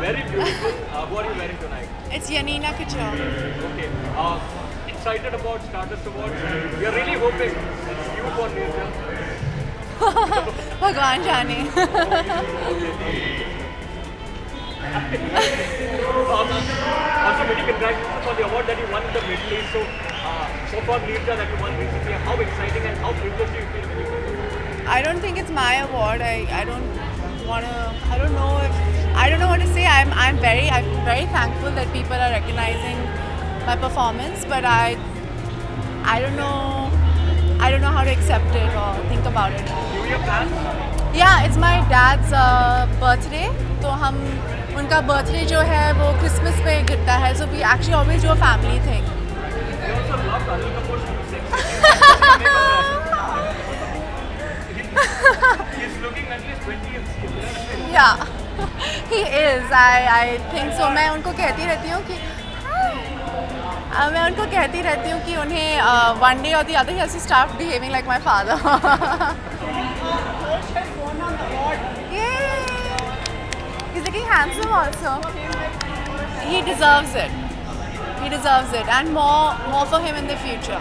very beautiful. Uh, what are you wearing tonight? It's Yanina Kachal. Okay. Uh, excited about Stardust Awards. We are really hoping it's you for Neerja. भगवान जाने also many congratulations for the award that you won in the Middle East. So, uh, so far Neerja that you won recently, how exciting and how privileged do you feel? I don't think it's my award. I, I don't want to, I don't know if I don't know what to say. I'm, I'm very, I'm very thankful that people are recognizing my performance, but I, I don't know, I don't know how to accept it or think about it. Plans? Yeah, it's my dad's uh, birthday, तो unka birthday jo hai, wo Christmas Christmas पे hai. So, we actually always do a family thing. Yeah. He is. I I think so. मैं उनको कहती रहती हूँ कि uh, मैं उनको कहती रहती हूँ कि उन्हें वन डे और the other to start behaving like my father He's looking handsome also. He deserves it. He deserves it, and more more for him in the future.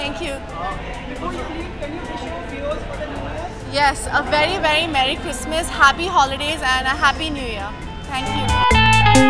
Thank you. Before you leave, can you wish your viewers for the New Year? Yes, a very very Merry Christmas, Happy Holidays, and a Happy New Year. Thank you.